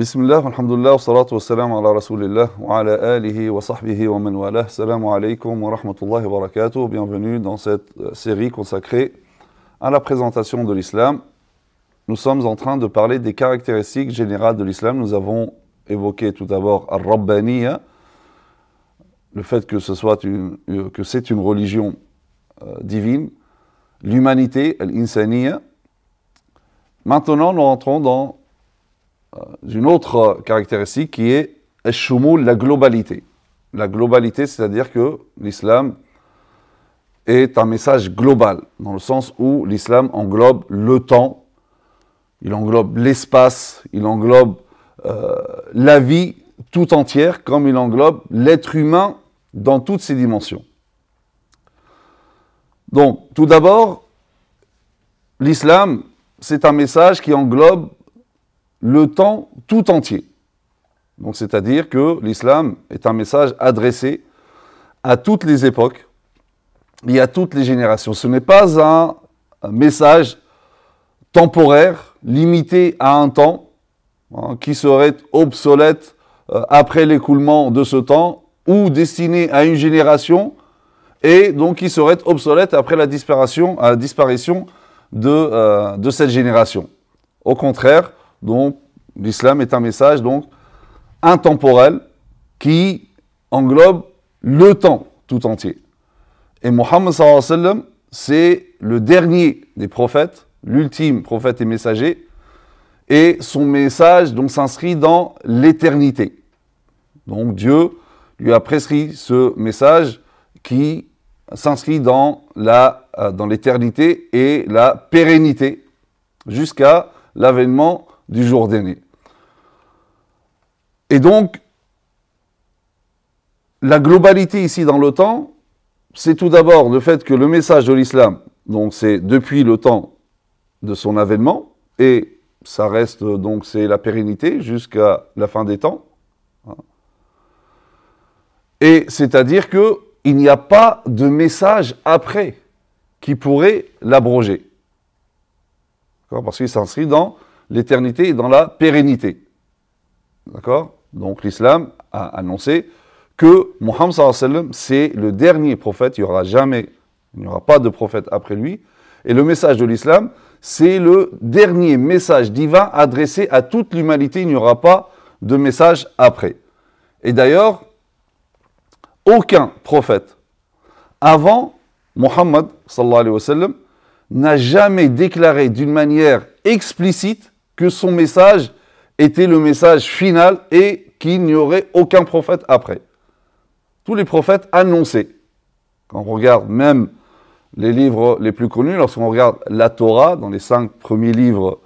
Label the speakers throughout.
Speaker 1: بسم الله والحمد لله والصلاة والسلام على رسول الله وعلى آله وصحبه ومن والاه السلام عليكم ورحمة الله وبركاته Bienvenue dans cette euh, série consacrée à la présentation de l'islam. Nous sommes en train de parler des caractéristiques générales de l'islam. Nous avons évoqué tout d'abord Al-Rabbaniya, le fait que ce soit une, euh, que c'est une religion euh, divine, l'humanité, Al-Insaniya. Maintenant, nous rentrons dans euh, une autre caractéristique qui est la globalité. La globalité, c'est-à-dire que l'islam est un message global, dans le sens où l'islam englobe le temps, il englobe l'espace, il englobe euh, la vie tout entière, comme il englobe l'être humain dans toutes ses dimensions. Donc, tout d'abord, l'islam, c'est un message qui englobe le temps tout entier. Donc, c'est-à-dire que l'islam est un message adressé à toutes les époques et à toutes les générations. Ce n'est pas un, message temporaire, limité à un temps, hein, qui serait obsolète euh, après l'écoulement de ce temps, ou destiné à une génération, et donc qui serait obsolète après la disparition, de, euh, de cette génération. Au contraire, donc, l'islam est un message donc intemporel qui englobe le temps tout entier. Et Mohammed sallam, c'est le dernier des prophètes, l'ultime prophète et messager, et son message donc s'inscrit dans l'éternité. Donc Dieu lui a prescrit ce message qui s'inscrit dans la euh, dans l'éternité et la pérennité jusqu'à l'avènement du jour dernier. Et donc, la globalité ici dans le temps, c'est tout d'abord le fait que le message de l'islam, donc c'est depuis le temps de son avènement, et ça reste donc c'est la pérennité jusqu'à la fin des temps. Et c'est-à-dire que il n'y a pas de message après qui pourrait l'abroger. Parce qu'il s'inscrit dans l'éternité et dans la pérennité. D'accord? Donc l'islam a annoncé que Mohammed c'est le dernier prophète, il n'y aura jamais, il n'y aura pas de prophète après lui. Et le message de l'islam, c'est le dernier message divin adressé à toute l'humanité, il n'y aura pas de message après. Et d'ailleurs, aucun prophète avant Mohammed n'a jamais déclaré d'une manière explicite que son message était le message final et qu'il n'y aurait aucun prophète après. Tous les prophètes annonçaient. Quand on regarde même les livres les plus connus, lorsqu'on regarde la Torah, dans les cinq premiers livres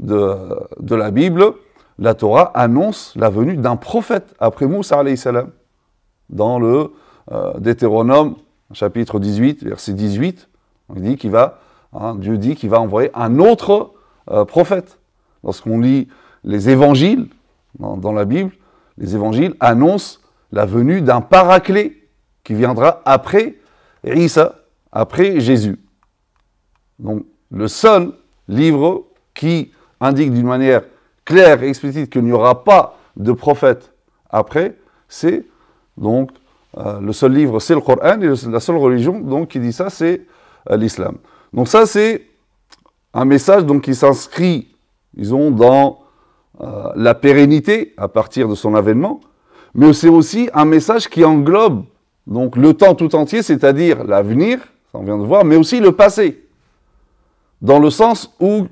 Speaker 1: de, la Bible, la Torah annonce la venue d'un prophète après Moussa salam. Dans le euh, chapitre 18, verset 18, on dit qu'il va, hein, Dieu dit qu'il va envoyer un autre euh, prophète. Lorsqu'on lit les évangiles dans, la Bible, les évangiles annoncent la venue d'un paraclet qui viendra après Isa, après Jésus. Donc le seul livre qui indique d'une manière claire et explicite qu'il n'y aura pas de prophète après, c'est donc euh, le seul livre, c'est le Coran, et la seule religion donc qui dit ça, c'est euh, l'islam. Donc ça, c'est un message donc qui s'inscrit, disons, dans euh, la pérennité à partir de son avènement, mais c'est aussi un message qui englobe donc le temps tout entier, c'est-à-dire l'avenir, ça on vient de voir, mais aussi le passé, dans le sens où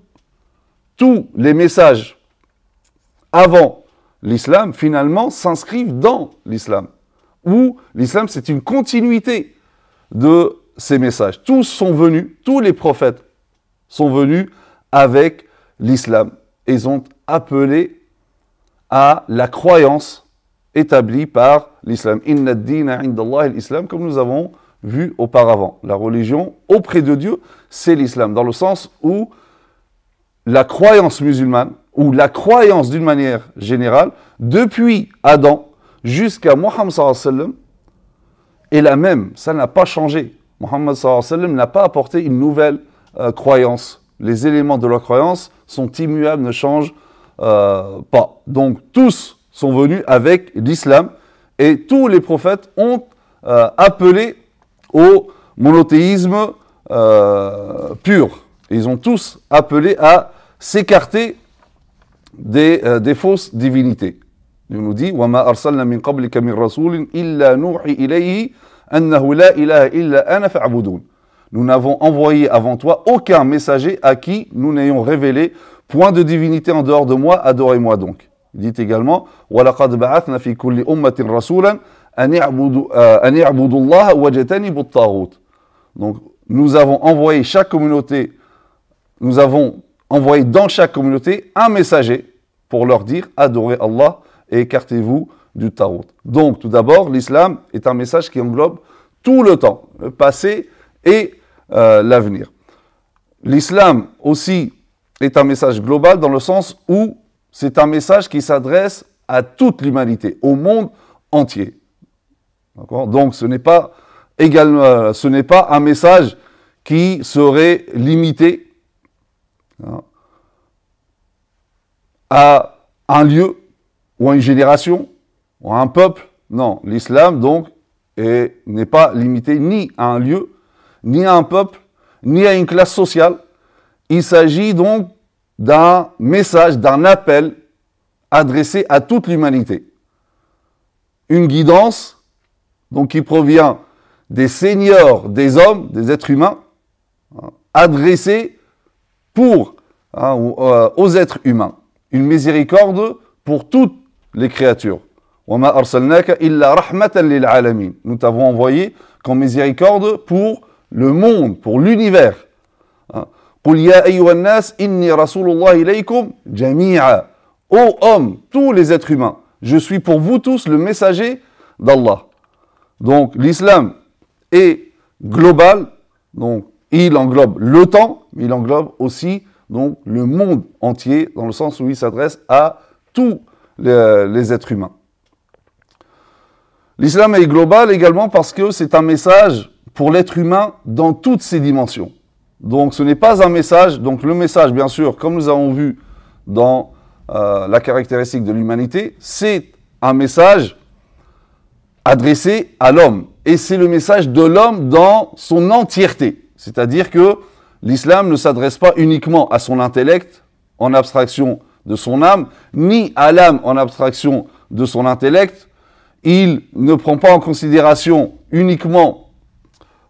Speaker 1: tous les messages avant l'islam, finalement, s'inscrivent dans l'islam, où l'islam, c'est une continuité de ces messages. Tous sont venus, tous les prophètes sont venus avec l'islam. Ils ont appelé à la croyance établie par l'islam. Inna dina indallah l'islam, comme nous avons vu auparavant. La religion auprès de Dieu, c'est l'islam, dans le sens où la croyance musulmane, ou la croyance d'une manière générale, depuis Adam jusqu'à Mohammed sallam, est la même. Ça n'a pas changé. Mohammed sallam n'a pas apporté une nouvelle euh, croyance Les éléments de la croyance sont immuables, ne changent euh, pas. Donc tous sont venus avec l'islam et tous les prophètes ont euh, appelé au monothéisme euh, pur. Ils ont tous appelé à s'écarter des, euh, des fausses divinités. Il nous dit وَمَا أَرْسَلْنَا مِن قَبْلِكَ مِن رَسُولٍ إِلَّا نُوحِي إِلَيْهِ أَنَّهُ لَا إِلَهَ إِلَّا أَنَا فَاعْبُدُونِ Nous n'avons envoyé avant toi aucun messager à qui nous n'ayons révélé point de divinité en dehors de moi, adorez-moi donc. Il dit également وَلَقَدْ بَعَثْنَا فِي كُلِّ أُمَّةٍ رَسُولًا أَنِ اعْبُدُوا euh, أَنِ اعْبُدُوا اللَّهَ وَاجْتَنِبُوا الطَّاغُوتَ Donc nous avons envoyé chaque communauté, nous avons envoyé dans chaque communauté un messager pour leur dire adorez Allah et écartez-vous du tarot. Donc tout d'abord, l'islam est un message qui englobe tout le temps, le passé et euh, l'avenir. L'islam aussi est un message global dans le sens où c'est un message qui s'adresse à toute l'humanité, au monde entier. Donc ce n'est pas également, euh, ce n'est pas un message qui serait limité hein, à un lieu ou à une génération ou à un peuple. Non, l'islam donc est- n'est pas limité ni à un lieu, ni à un peuple, ni à une classe sociale. Il s'agit donc d'un message, d'un appel adressé à toute l'humanité. Une guidance, donc qui provient des seigneurs, des hommes, des êtres humains, hein, adressée pour, hein, euh, aux êtres humains. Une miséricorde pour toutes les créatures. Nous t'avons envoyé comme miséricorde pour le monde, pour l'univers. Hein. Qul inni rasulullah ilaykum jami'a. Ô hommes, tous les êtres humains, je suis pour vous tous le messager d'Allah. Donc l'islam est global, donc il englobe le temps, mais il englobe aussi donc le monde entier dans le sens où il s'adresse à tous les êtres humains. L'islam est global également parce que c'est un message pour l'être humain dans toutes ses dimensions. Donc ce n'est pas un message, donc le message bien sûr, comme nous avons vu dans euh, la caractéristique de l'humanité, c'est un message adressé à l'homme. Et c'est le message de l'homme dans son entièreté. C'est-à-dire que l'islam ne s'adresse pas uniquement à son intellect en abstraction de son âme, ni à l'âme en abstraction de son intellect. Il ne prend pas en considération uniquement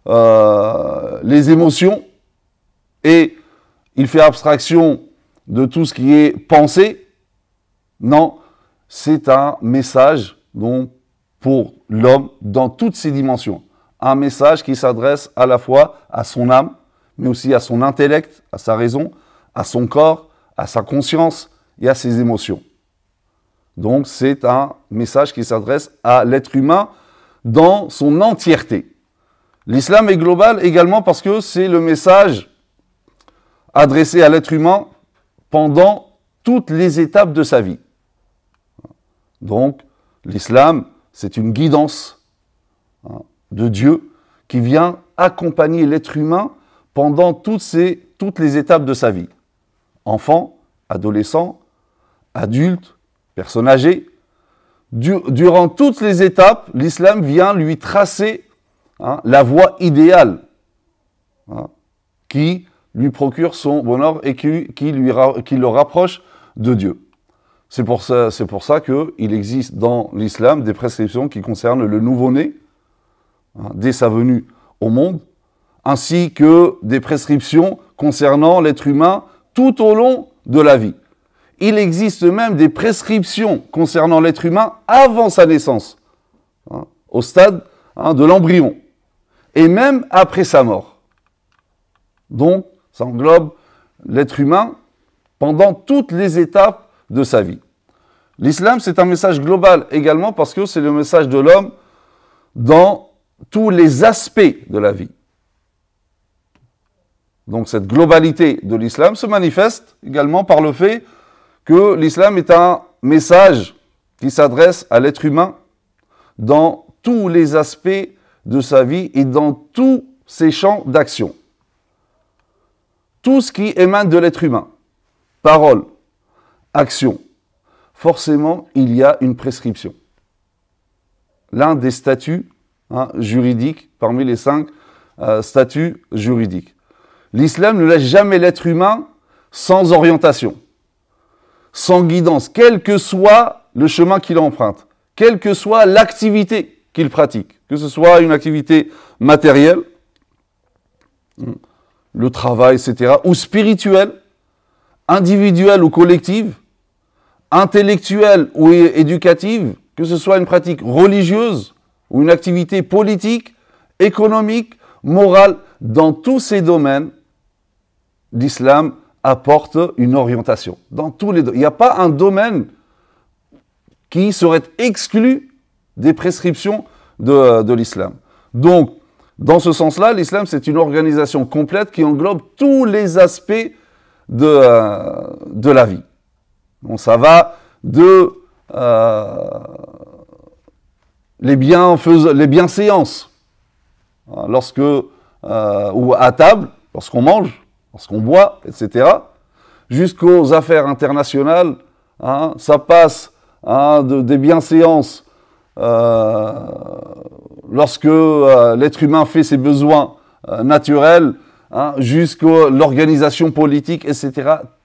Speaker 1: euh, les émotions et il fait abstraction de tout ce qui est pensé. Non, c'est un message donc, pour l'homme dans toutes ses dimensions. Un message qui s'adresse à la fois à son âme, mais aussi à son intellect, à sa raison, à son corps, à sa conscience et à ses émotions. Donc c'est un message qui s'adresse à l'être humain dans son entièreté. L'islam est global également parce que c'est le message adressé à l'être humain pendant toutes les étapes de sa vie. Donc l'islam, c'est une guidance hein, de Dieu qui vient accompagner l'être humain pendant toutes, les étapes de sa vie. Enfant, adolescent, adulte, personne âgée. Du- durant toutes les étapes, l'islam vient lui tracer hein, la voie idéale hein, qui lui procure son bonheur et qui, le rapproche de Dieu. C'est pour ça, qu'il existe dans l'islam des prescriptions qui concernent le nouveau-né, hein, dès sa venue au monde, ainsi que des prescriptions concernant l'être humain tout au long de la vie. Il existe même des prescriptions concernant l'être humain avant sa naissance, au stade de l'embryon, et même après sa mort. Donc, ça englobe l'être humain pendant toutes les étapes de sa vie. L'islam, c'est un message global également parce que c'est le message de l'homme dans tous les aspects de la vie. Donc cette globalité de l'islam se manifeste également par le fait que l'islam est un message qui s'adresse à l'être humain dans tous les aspects de sa vie et dans tous ses champs d'action. Tout ce qui émane de l'être humain, parole, action, forcément, il y a une prescription. L'un des statuts hein, juridiques, parmi les cinq euh, statuts juridiques. L'islam ne laisse jamais l'être humain sans orientation, sans guidance, quel que soit le chemin qu'il emprunte, quelle que soit l'activité qu'il pratique, que ce soit une activité matérielle, le travail, etc., ou spirituelle, individuelle ou collective, intellectuelle ou éducative, que ce soit une pratique religieuse ou une activité politique, économique, morale, dans tous ces domaines, l'islam apporte une orientation. Dans tous les Il n'y a pas un domaine qui serait exclu des prescriptions de, de l'islam. Donc, dans ce sens-là, l'islam, c'est une organisation complète qui englobe tous les aspects de, euh, de la vie. Donc, ça va de euh, les, biens les bienséances, hein, lorsque, euh, ou à table, lorsqu'on mange, lorsqu'on boit, etc., jusqu'aux affaires internationales, hein, ça passe hein, de, des bienséances euh, lorsque euh, l'être humain fait ses besoins euh, naturels, hein, jusqu'à l'organisation politique, etc.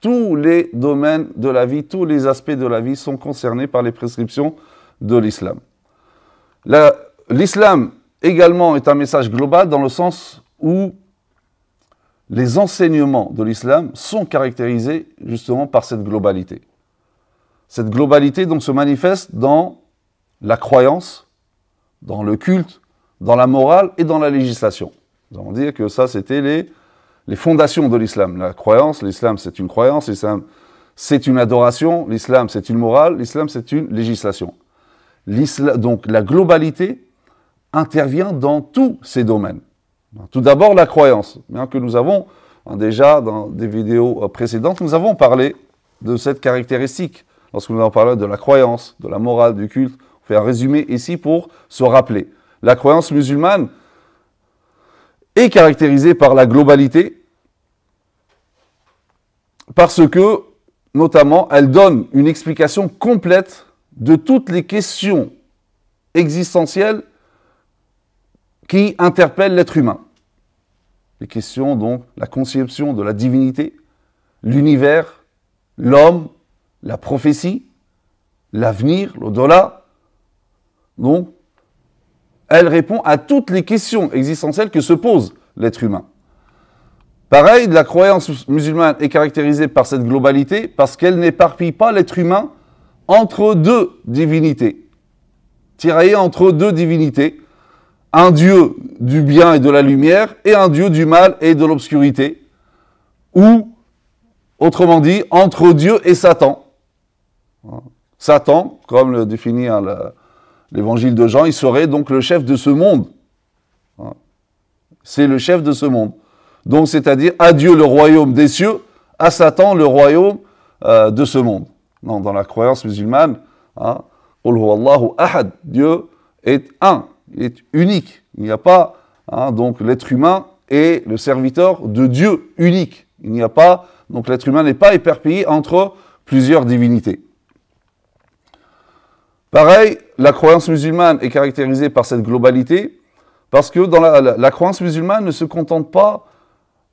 Speaker 1: Tous les domaines de la vie, tous les aspects de la vie sont concernés par les prescriptions de l'islam. L'islam également est un message global dans le sens où les enseignements de l'islam sont caractérisés justement par cette globalité. Cette globalité donc se manifeste dans la croyance, dans le culte, dans la morale et dans la législation. Nous allons dire que ça, c'était les, les fondations de l'islam. La croyance, l'islam, c'est une croyance, l'islam, c'est une adoration, l'islam, c'est une morale, l'islam, c'est une législation. Donc la globalité intervient dans tous ces domaines. Tout d'abord, la croyance, bien que nous avons hein, déjà dans des vidéos précédentes, nous avons parlé de cette caractéristique lorsque nous avons parlé de la croyance, de la morale, du culte, fait un résumé ici pour se rappeler. La croyance musulmane est caractérisée par la globalité parce que, notamment, elle donne une explication complète de toutes les questions existentielles qui interpellent l'être humain. Les questions, donc, la conception de la divinité, l'univers, l'homme, la prophétie, l'avenir, l'au-delà, donc, elle répond à toutes les questions existentielles que se pose l'être humain. Pareil, la croyance musulmane est caractérisée par cette globalité parce qu'elle n'éparpille pas l'être humain entre deux divinités. Tiraillé entre deux divinités, un Dieu du bien et de la lumière et un Dieu du mal et de l'obscurité, ou, autrement dit, entre Dieu et Satan. Satan, comme le définit hein, l'évangile de Jean, il serait donc le chef de ce monde. Hein. C'est le chef de ce monde. Donc, c'est-à-dire à Dieu le royaume des cieux, à Satan le royaume euh, de ce monde. Non, dans la croyance musulmane, hein, Dieu est un, il est unique. Il n'y a pas, hein, donc l'être humain est le serviteur de Dieu unique. Il n'y a pas, donc l'être humain n'est pas éperpillé entre plusieurs divinités. Pareil, la croyance musulmane est caractérisée par cette globalité, parce que la, croyance musulmane ne se contente pas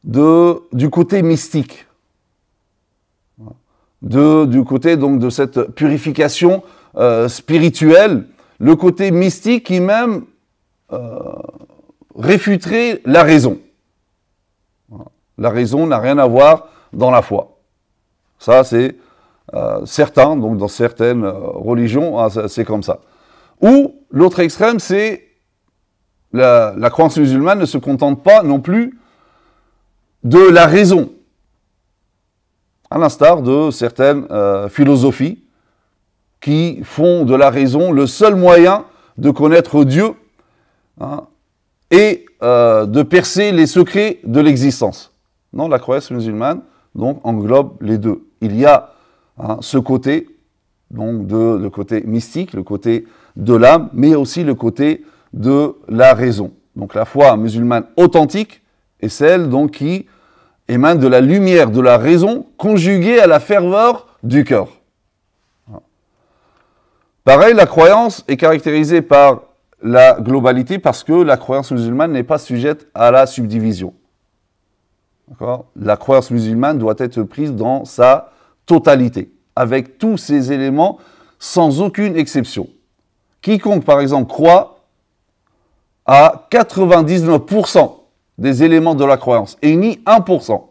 Speaker 1: de, du côté mystique, du côté donc de cette purification euh, spirituelle, le côté mystique qui même euh, réfuterait la raison. La raison n'a rien à voir dans la foi. Ça, c'est euh, certains, donc dans certaines euh, religions, hein, c'est comme ça. Ou l'autre extrême, c'est la, croyance musulmane ne se contente pas non plus de la raison, à l'instar de certaines euh, philosophies qui font de la raison le seul moyen de connaître Dieu hein, et de percer les secrets de l'existence. Non, la croyance musulmane donc englobe les deux. Il y a Hein, ce côté, donc de, le côté mystique, le côté de l'âme, mais aussi le côté de la raison. Donc la foi musulmane authentique est celle donc qui émane de la lumière de la raison conjuguée à la ferveur du cœur. Pareil, la croyance est caractérisée par la globalité parce que la croyance musulmane n'est pas sujette à la subdivision. La croyance musulmane doit être prise dans sa totalité, avec tous ces éléments, sans aucune exception. Quiconque, par exemple, croit à 99% des éléments de la croyance et ni 1%,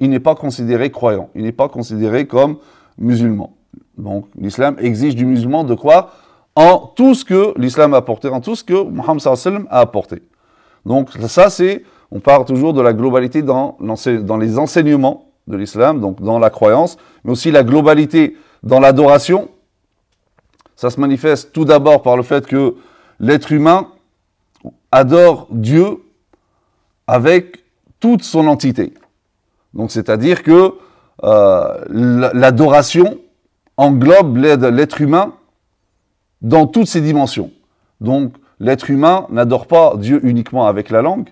Speaker 1: il n'est pas considéré croyant, il n'est pas considéré comme musulman. Donc l'islam exige du musulman de croire en tout ce que l'islam a apporté, en tout ce que Mohammed a apporté. Donc ça c'est, on parle toujours de la globalité dans les enseignements de l'islam, donc dans la croyance, mais aussi la globalité dans l'adoration. Ça se manifeste tout d'abord par le fait que l'être humain adore Dieu avec toute son entité. Donc c'est-à-dire que euh, l'adoration englobe l'être humain dans toutes ses dimensions. Donc l'être humain n'adore pas Dieu uniquement avec la langue,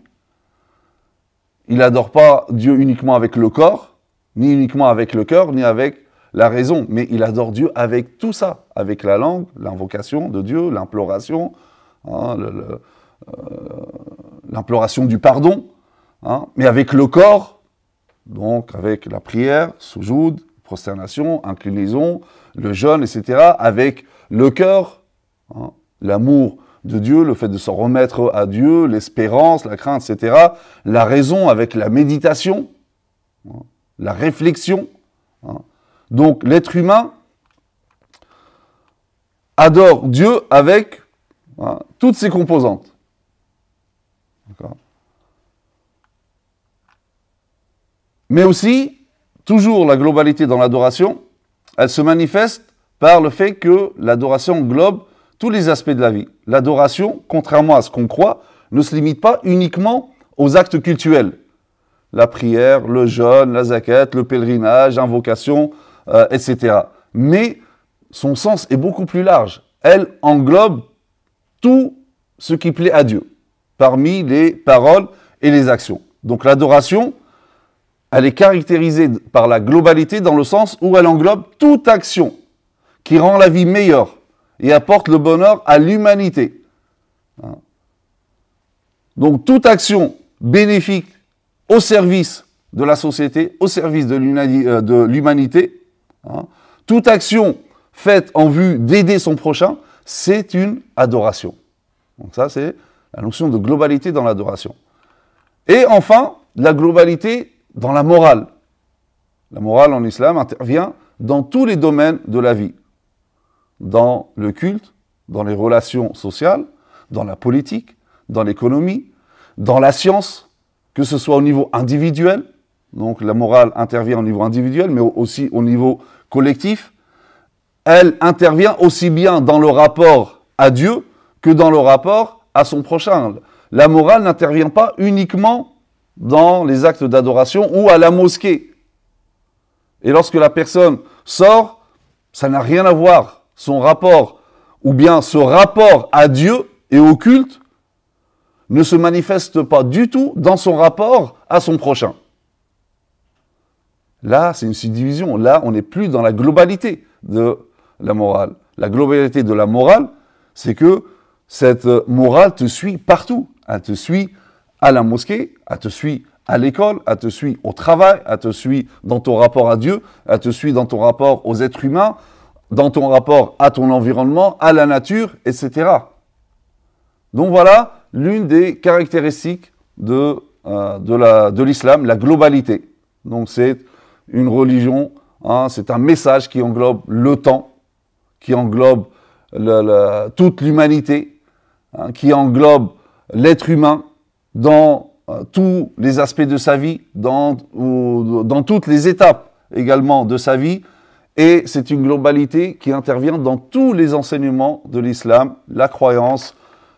Speaker 1: il n'adore pas Dieu uniquement avec le corps, ni uniquement avec le cœur, ni avec la raison, mais il adore Dieu avec tout ça, avec la langue, l'invocation de Dieu, l'imploration, hein, euh, l'imploration du pardon, hein, mais avec le corps, donc avec la prière, soujoud, prosternation, inclinaison, le jeûne, etc., avec le cœur, hein, l'amour de Dieu, le fait de se remettre à Dieu, l'espérance, la crainte, etc., la raison avec la méditation, la réflexion. Hein. Donc l'être humain adore Dieu avec toutes ses composantes. Mais aussi, toujours la globalité dans l'adoration, elle se manifeste par le fait que l'adoration englobe tous les aspects de la vie. L'adoration, contrairement à ce qu'on croit, ne se limite pas uniquement aux actes cultuels. La prière, le jeûne, la zakat, le pèlerinage, l'invocation, euh, etc. Mais son sens est beaucoup plus large. Elle englobe tout ce qui plaît à Dieu, parmi les paroles et les actions. Donc l'adoration, elle est caractérisée par la globalité dans le sens où elle englobe toute action qui rend la vie meilleure et apporte le bonheur à l'humanité. Hein. Donc toute action bénéfique au service de la société, au service de euh, l'humanité, hein, toute action faite en vue d'aider son prochain, c'est une adoration. Donc ça, c'est la notion de globalité dans l'adoration. Et enfin, la globalité dans la morale. La morale en islam intervient dans tous les domaines de la vie. Dans le culte, dans les relations sociales, dans la politique, dans l'économie, dans la science, que ce soit au niveau individuel, donc la morale intervient au niveau individuel, mais aussi au niveau collectif. Elle intervient aussi bien dans le rapport à Dieu que dans le rapport à son prochain. La morale n'intervient pas uniquement dans les actes d'adoration ou à la mosquée. Et lorsque la personne sort, ça n'a rien à voir. Son rapport, ou bien ce rapport à Dieu et au culte, ne se manifeste pas du tout dans son rapport à son prochain. Là, c'est une subdivision. Là, on n'est plus dans la globalité de la morale. La globalité de la morale, c'est que cette morale te suit partout. Elle te suit à la mosquée, elle te suit à l'école, elle te suit au travail, elle te suit dans ton rapport à Dieu, elle te suit dans ton rapport aux êtres humains, dans ton rapport à ton environnement, à la nature, etc. Donc voilà l'une des caractéristiques de, euh, de l'islam, la, globalité. Donc c'est une religion, hein, c'est un message qui englobe le temps, qui englobe toute l'humanité, hein, qui englobe l'être humain, dans euh, tous les aspects de sa vie, dans, dans toutes les étapes également de sa vie. Et c'est une globalité qui intervient dans tous les enseignements de l'islam, la croyance,